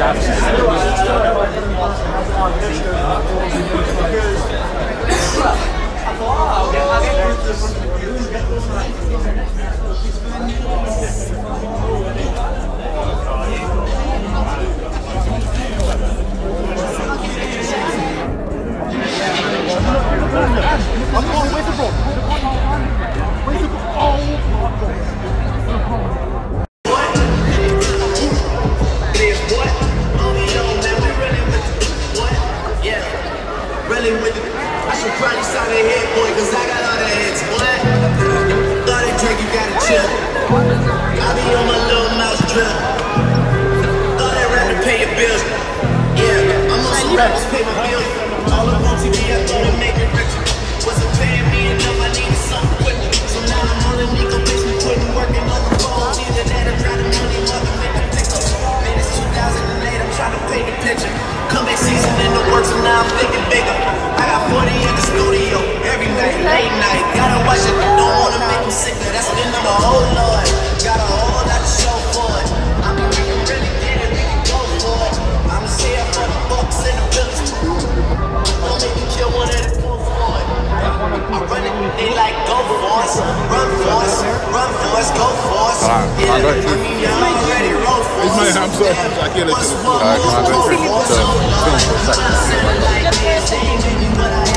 Darf ich Cause I got all the hits, what? Gotta take, you gotta chill. I be on my little mouse drill. Thought that rap to pay your bills. Yeah, I'm on some rappers, pay my bills. I got you. It's my I'm sorry, I can't let you. Alright, come on, go. So.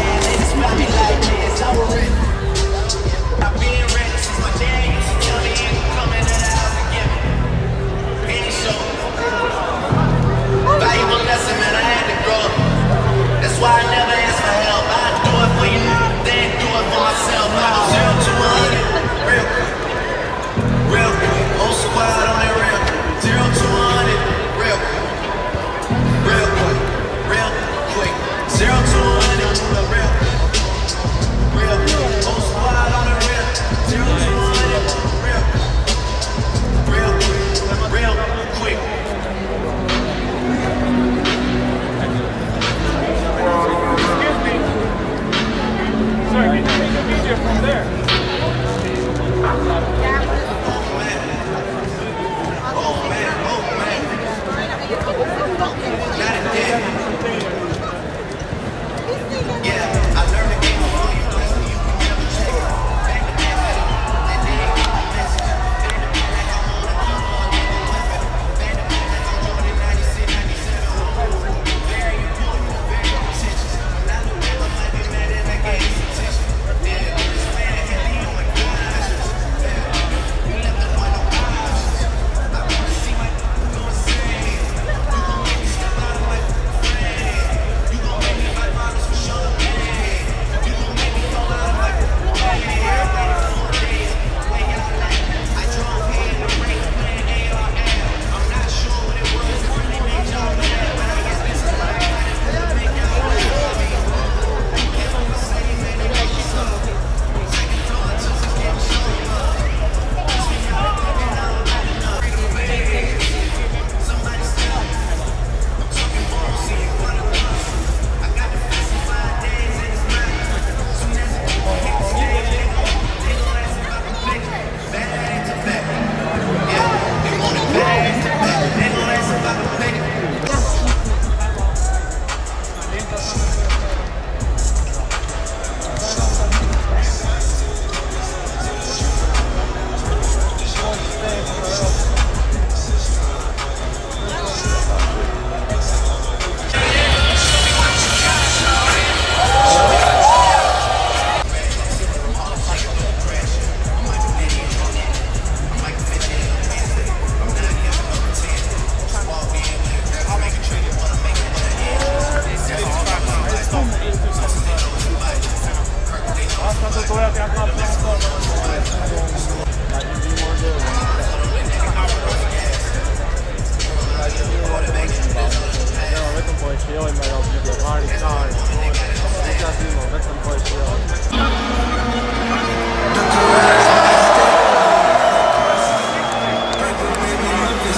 go out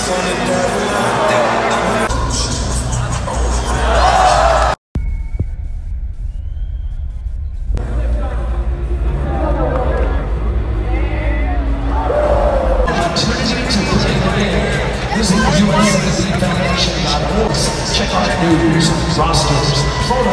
on the devil. Rosters, phone